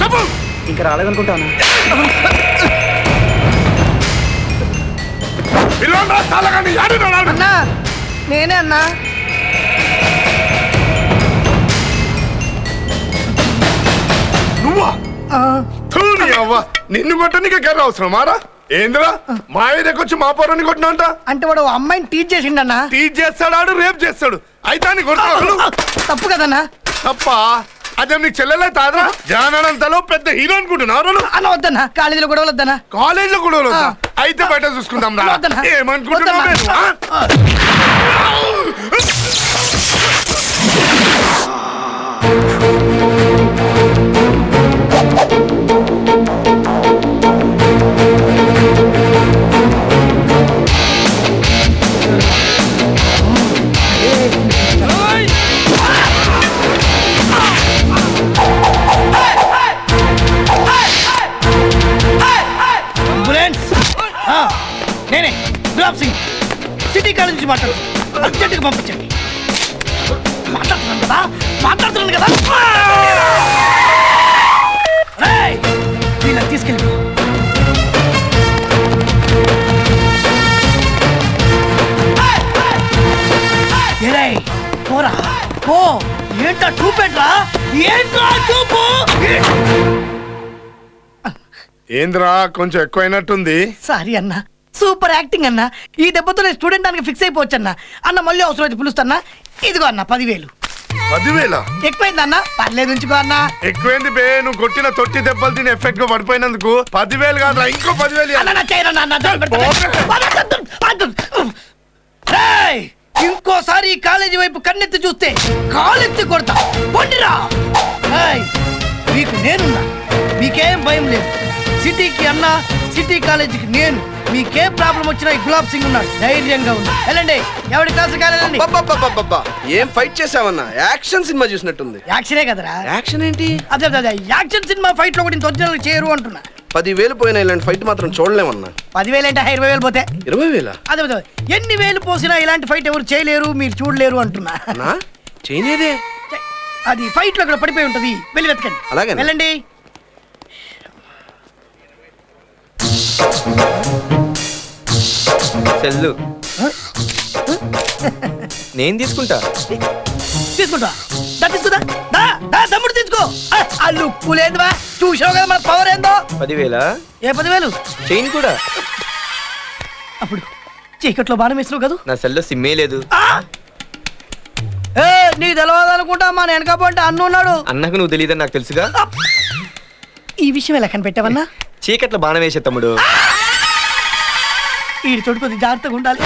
చెప్పు! ఇంకా రాలేదనుకుంటానా? పిలవండి చాలకండి ఆడున్నాడు అన్నా నేనే అన్నా. నువ్వా? అవ్వ. నిన్ను కొట్టడానికి కర్ర అవసరం మారా ఏందిరా? మా ఏరియాకి వచ్చి మా పొరని కొట్టినంట అంటే వాడు అమ్మాయిని టీచ్ చేసిండన్నా? టీచ్ చేస్తాడు రేపు చేస్తాడు. అయితే తప్పు కదన్నా? తప్ప? అదే నీకు చెల్లెలే తాదా జానంతలో పెద్ద హీరో అనుకుంటున్నారు అన్న వద్దన్నా కాలేజీలో గొడవలు వద్దన్నా కాలేజ్లో కూడా వదలొద్దా? ఆ. అయితే బయట చూసుకుందాం రా. ఏమనుకుంటున్నావు సిటీ కాలేజ్ నుంచి మాట్లాడు. అర్జెంటుగా పంపించండి. మాట్లాడుతున్నాను కదా? మాట్లాడుతున్నాను కదా? వీళ్ళని తీసుకెళ్ళి. ఏరేయ్, పోరా. పో. ఏంటా చూపెట్రా? ఏంట్రా చూపు? ఏందిరా కొంచెం ఎక్కువైనట్టుంది. సారీ అన్న. సూపర్ యాక్టింగ్ అన్న. ఈ దెబ్బతో నేను స్టూడెంట్ దానికి ఫిక్స్ అయిపోవచ్చు అన్న అన్న మళ్ళీ అవసరం అయితే పిలుస్తాన్నా ఇదిగో అన్న పదివేలు. పదివేల? ఎక్కువైంది అన్న? పర్లేదు ఉంచుకో అన్న. ఎక్కువైంది బే నువ్వు కొట్టిన తొట్టి దెబ్బలు తిని ఎఫెక్ట్గా పడిపోయినందుకు. పదివేలు కాదురా ఇంకో పదివేలు ఇంకోసారి ఈ కాలేజీ వైపు కన్నెత్తి చూస్తే కాలెత్తి కొడతా. పొండిరా. మీకు నేనున్నా. మీకేం భయం లేదు. సిటీకి అన్న సిటీ కాలేజీకి నేను. మీకేం ప్రాబ్లం వచ్చినా ఈ గులాబ్ సింగ్ ఉన్నాడు ధైర్యంగా ఉంది వెళ్ళండి. ఎవరి క్లాసు కాలేదండి అబ్బబ్బబ్బబ్బబ్బా. ఏం ఫైట్ చేసావన్నా యాక్షన్ సినిమా చూసినట్టుంది. యాక్షనే కదరా. యాక్షన్ ఏంటి? అదే అదే, అదే. యాక్షన్ సినిమా ఫైట్లో కూడా ఇంత ఒరిజినల్ చేయరు అంటున్నా. పదివేలు పోయిన ఇలాంటి ఫైట్ మాత్రం చూడలేమన్నా? పదివేలు అంటే ఇరవై వేలు పోతే. ఇరవై వేల? అదే అదే ఎన్ని వేలు పోసినా ఇలాంటి ఫైట్ ఎవరు చేయలేరు మీరు చూడలేరు అంటున్నా. నా చేయలేదే. అది ఫైట్లో ఇక్కడ పడిపోయి ఉంటది. వెళ్ళి వెతకండి. అలాగేనా? వెళ్ళండి. సెల్లు. నేను తీసుకుంటా. తీసుకుంటా. దా తీసుకుంటా. దా దా తమ్ముడు తీసుకో. ఆ, ఆ లుక్కు లేదువా? చూసావు కదా మన పవర్ ఏందో? పదివేల? ఏ పదివేలు? చైన్ కూడా. అప్పుడు చీకట్లో బాణం వేసినావు కదా? నా సెల్లో సిమ్మే లేదు. ఆ! ఏ నీకు తెలియదు అనుకుంటా మా వెనకపోంటే అన్ను ఉన్నాడు. అన్నకు నువ్వు తెలియదని నాకు తెలుసుగా? ఈ విషయం ఎలా కనిపెట్టావన్నా? చీకట్లో బాణం వేసే తమ్ముడు. వీడి చోటు జాగ్రత్తగా ఉండాలి.